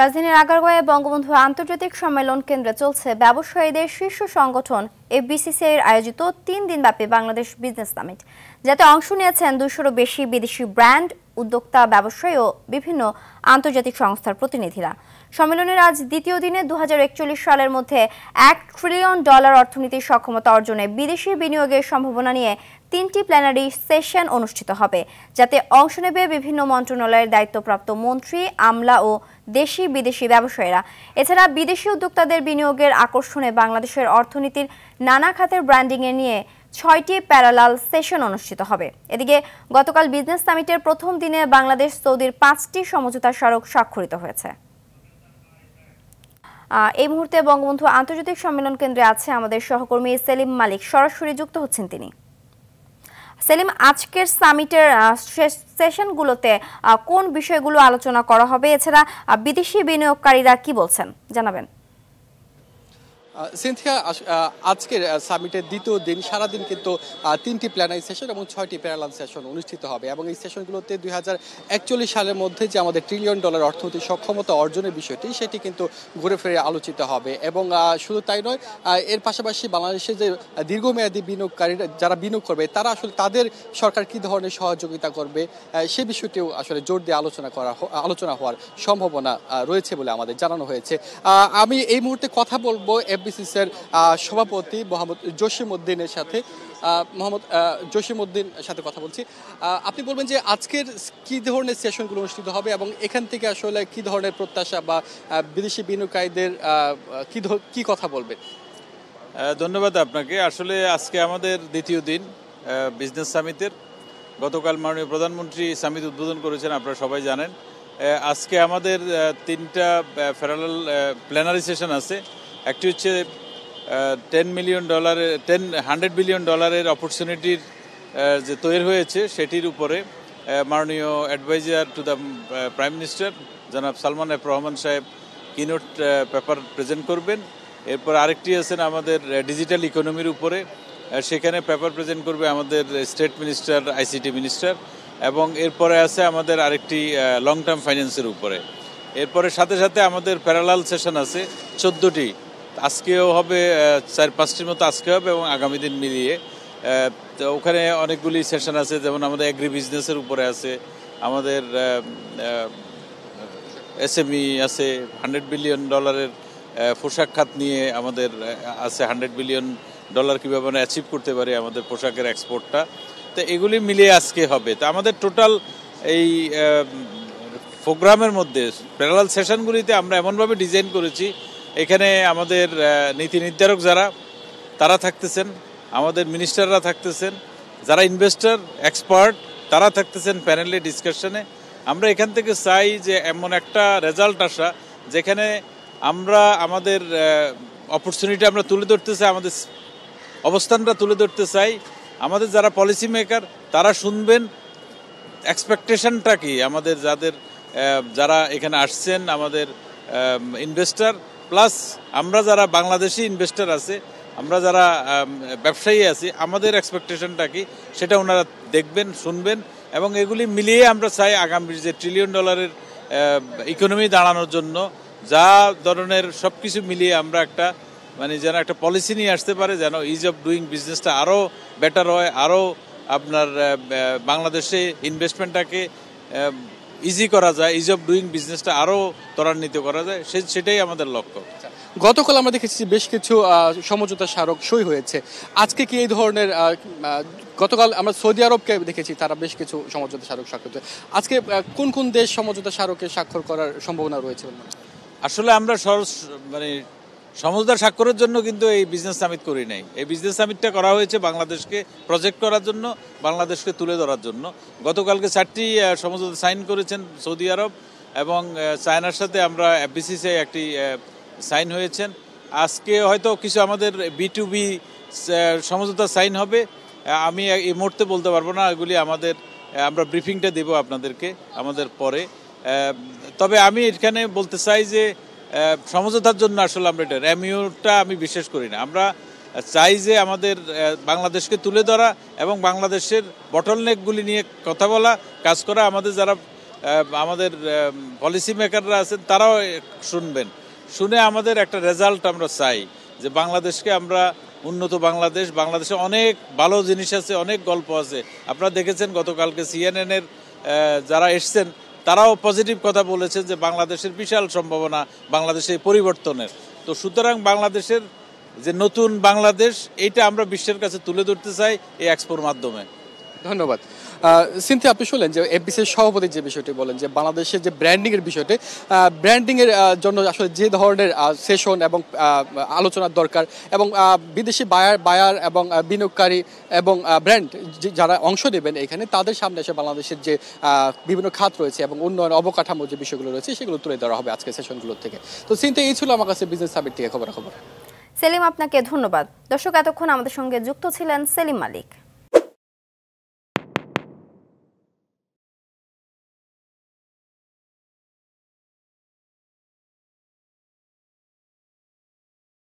রাজধানীর আগারগাঁয়ে বঙ্গবন্ধু আন্তর্জাতিক সম্মেলন কেন্দ্রে চলছে ব্যবসায়ীদের শীর্ষ সংগঠন এফবিসিসিআই এর আয়োজিত তিন দিনব্যাপী বাংলাদেশ বিজনেস সামিট, যাতে অংশ নিয়েছেন দুশোরও বেশি বিদেশি ব্র্যান্ড উদ্যোক্তা, ব্যবসায়ী ও বিভিন্ন আন্তর্জাতিক সংস্থার প্রতিনিধিরা। সম্মেলনের আজ দ্বিতীয় দিনে দুহাজার একচল্লিশ সালের মধ্যে এক ট্রিলিয়ন ডলার অর্থনীতির সক্ষমতা অর্জনে বিদেশি বিনিয়োগের সম্ভাবনা নিয়ে তিনটি প্ল্যানারি সেশন অনুষ্ঠিত হবে, যাতে অংশ নেবে বিভিন্ন মন্ত্রণালয়ের দায়িত্বপ্রাপ্ত মন্ত্রী, আমলা ও দেশি বিদেশি ব্যবসায়ীরা। এছাড়া বিদেশি উদ্যোক্তাদের বিনিয়োগের আকর্ষণে বাংলাদেশের অর্থনীতির নানা খাতের ব্র্যান্ডিংয়ে নিয়ে ছয়টি প্যারালাল সেশন অনুষ্ঠিত হবে। এদিকে গতকাল বিজনেস সামিটের প্রথম দিনে বাংলাদেশ সৌদির পাঁচটি সমঝোতা স্মারক স্বাক্ষরিত হয়েছে। এই মুহূর্তে বঙ্গবন্ধু আন্তর্জাতিক সম্মেলন কেন্দ্রে আছে আমাদের সহকর্মী সেলিম মালিক। সরাসরি যুক্ত হচ্ছেন তিনি। সেলিম, আজকের সামিটের সেশনগুলোতে কোন বিষয়গুলো আলোচনা করা হবে? এছাড়া বিদেশি বিনিয়োগকারীরা কি বলছেন? জানাবেন। সিনথিয়া আজকের সামিটের দ্বিতীয় দিন, সারাদিন কিন্তু তিনটি প্ল্যানারি সেশন এবং ছয়টি প্যারালাল সেশন অনুষ্ঠিত হবে। এবং এই সেশনগুলোতে দুই হাজার একচল্লিশ সালের মধ্যে যে আমাদের ট্রিলিয়ন ডলার অর্থনৈতিক সক্ষমতা অর্জনের বিষয়টি, সেটি কিন্তু ঘুরে ফিরে আলোচিত হবে। এবং শুধু তাই নয় এর পাশাপাশি বাংলাদেশে যে দীর্ঘমেয়াদী বিনিয়োগকারীরা, যারা বিনিয়োগ করবে, তারা আসলে তাদের সরকার কি ধরনের সহযোগিতা করবে সে বিষয়টিও আসলে জোর দিয়ে আলোচনা করা আলোচনা হওয়ার সম্ভাবনা রয়েছে বলে আমাদের জানানো হয়েছে। আমি এই মুহূর্তে কথা বলব এফ এফবিসিসের সভাপতি মোহাম্মদ জসিম উদ্দিনের সাথে মোহাম্মদ জসিম উদ্দিন সাথে কথা বলছি। আপনি বলবেন যে আজকের কি ধরনের সেশনগুলো অনুষ্ঠিত হবে এবং এখান থেকে আসলে কি ধরনের প্রত্যাশা বা বিদেশি বিনিয়োগকারীদের কি কি কথা বলবেন ধন্যবাদ আপনাকে। আসলে আজকে আমাদের দ্বিতীয় দিন বিজনেস সামিটের। গতকাল মাননীয় প্রধানমন্ত্রী সামিট উদ্বোধন করেছেন, আপনারা সবাই জানেন। আজকে আমাদের তিনটা ফেডারেল প্ল্যানারি সেশন আছে। একটি হচ্ছে টেন মিলিয়ন ডলারের টেন হান্ড্রেড বিলিয়ন ডলারের অপরচুনিটির যে তৈরি হয়েছে, সেটির উপরে মাননীয় adviser to the prime minister জনাব সালমান এফ রহমান সাহেব কিনোট পেপার প্রেজেন্ট করবেন। এরপর আরেকটি আছেন আমাদের ডিজিটাল ইকোনমির উপরে সেখানে পেপার প্রেজেন্ট করবে আমাদের স্টেট মিনিস্টার আইসিটি মিনিস্টার এবং এরপরে আছে আমাদের আরেকটি লং টার্ম ফাইন্যান্সের উপরে। এরপরে সাথে সাথে আমাদের প্যারালাল সেশন আছে, চোদ্দোটি আজকেও হবে চার, পাঁচটির মতো আজকে হবে এবং আগামী দিন মিলিয়ে তো ওখানে অনেকগুলি সেশন আছে, যেমন আমাদের এগ্রি বিজনেসের উপরে আছে, আমাদের এসএমই আছে হান্ড্রেড বিলিয়ন ডলারের পোশাক খাত নিয়ে আমাদের আছে হান্ড্রেড বিলিয়ন ডলার কীভাবে আমরা অ্যাচিভ করতে পারি আমাদের পোশাকের এক্সপোর্টটা তো এগুলি মিলিয়ে আজকে হবে। তো আমাদের টোটাল এই প্রোগ্রামের মধ্যে প্যারালাল সেশনগুলিতে আমরা এমনভাবে ডিজাইন করেছি এখানে আমাদের নীতি নির্ধারক যারা, তারা থাকতেছেন, আমাদের মিনিস্টাররা থাকতেছেন, যারা ইনভেস্টর এক্সপার্ট তারা থাকতেছেন প্যানেলে ডিসকাশনে আমরা এখান থেকে চাই যে এমন একটা রেজাল্ট আসা, যেখানে আমরা আমাদের অপরচুনিটি আমরা তুলে ধরতে চাই, আমাদের অবস্থানটা তুলে ধরতে চাই। আমাদের যারা পলিসি মেকার তারা শুনবেন এক্সপেকটেশনটা কি? আমাদের যাদের যারা এখানে আসছেন, আমাদের ইনভেস্টার প্লাস আমরা যারা বাংলাদেশি ইনভেস্টার আছে, আমরা যারা ব্যবসায়ী আছি, আমাদের এক্সপেকটেশনটা কি? সেটা ওনারা দেখবেন, শুনবেন, এবং এগুলি মিলিয়ে আমরা চাই আগামী যে ট্রিলিয়ন ডলারের ইকোনমি দাঁড়ানোর জন্য। যা ধরনের সব কিছু মিলিয়ে আমরা একটা মানে যেন একটা পলিসি নিয়ে আসতে পারে, যেন ইজ অফ ডুইং বিজনেসটা আরও বেটার হয় আরও আপনার বাংলাদেশে ইনভেস্টমেন্টটাকে ইজি করা যায় ইজ অফ ডুইং বিজনেসটা আরও ত্বরান্বিত করা যায় সে সেটাই আমাদের লক্ষ্য। গতকাল আমরা দেখেছি বেশ কিছু সমঝোতা স্মারক সই হয়েছে। আজকে কি এই ধরনের গতকাল আমরা সৌদি আরবকে দেখেছি তারা বেশ কিছু সমঝোতা স্মারক স্বাক্ষর আজকে কোন কোন দেশ সমঝোতা স্মারকে স্বাক্ষর করার সম্ভাবনা রয়েছে আসলে আমরা মানে সমঝোতার স্বাক্ষরের জন্য কিন্তু এই বিজনেস সামিট করি নাই। এই বিজনেস সামিটটা করা হয়েছে বাংলাদেশকে প্রজেক্ট করার জন্য, বাংলাদেশকে তুলে ধরার জন্য। গতকালকে চারটি সমঝোতা সাইন করেছেন সৌদি আরব এবং চায়নার সাথে আমরা এফবিসিসি একটি সাইন হয়েছেন। আজকে হয়তো কিছু আমাদের বি টু বি সমঝোতা সাইন হবে। আমি এই মুহূর্তে বলতে পারব না, এগুলি আমাদের আমরা ব্রিফিংটা দেব আপনাদেরকে আমাদের পরে। তবে আমি এখানে বলতে চাই যে সমঝোতার জন্য আসলে আমরা এটা র্যামিউটা আমি বিশ্বাস করি না। আমরা চাই যে আমাদের বাংলাদেশকে তুলে ধরা এবং বাংলাদেশের বটলনেকগুলি নিয়ে কথা বলা কাজ করা। আমাদের যারা আমাদের পলিসি মেকাররা আছেন তারাও শুনবেন। শুনে আমাদের একটা রেজাল্ট আমরা চাই যে বাংলাদেশকে আমরা উন্নত বাংলাদেশ বাংলাদেশে অনেক ভালো জিনিস আছে অনেক গল্প আছে। আপনারা দেখেছেন গতকালকে সিএনএন এর আহ, যারা এসছেন তারাও পজিটিভ কথা বলেছে যে বাংলাদেশের বিশাল সম্ভাবনা বাংলাদেশে পরিবর্তনের। তো সুতরাং বাংলাদেশের যে নতুন বাংলাদেশ, এইটা আমরা বিশ্বের কাছে তুলে ধরতে চাই এই এক্সপোর মাধ্যমে। ধন্যবাদ। সিনথি আপনি শুনলেন যে এফবিসির সভাপতি যে বিষয়টি বলেন, যে বাংলাদেশের যে ব্র্যান্ডিং এর বিষয়টি ব্র্যান্ডিং এর জন্য আসলে যে ধরনের সেশন এবং আলোচনার দরকার এবং বিদেশি বায়ার বায়ার এবং বিনিয়োগকারী এবং ব্র্যান্ড যারা অংশ নেবেন এখানে, তাদের সামনে এসে বাংলাদেশের যে বিভিন্ন খাত রয়েছে এবং উন্নয়ন অবকাঠামো যে বিষয়গুলো রয়েছে, সেগুলো তুলে ধরা হবে আজকের সেশনগুলো থেকে। তো সিনথি এই ছিল আমার কাছে বিজনেস সামিট থেকে খবর খবর সেলিম, আপনাকে ধন্যবাদ। দর্শক, এতক্ষণ আমাদের সঙ্গে যুক্ত ছিলেন সেলিম মালিক।